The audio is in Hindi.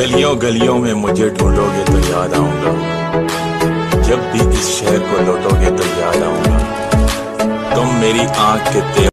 गलियों गलियों में मुझे ढूंढोगे तो याद आऊँगा। जब भी इस शहर को लौटोगे तो याद आऊँगा। तुम मेरी आँख के तेल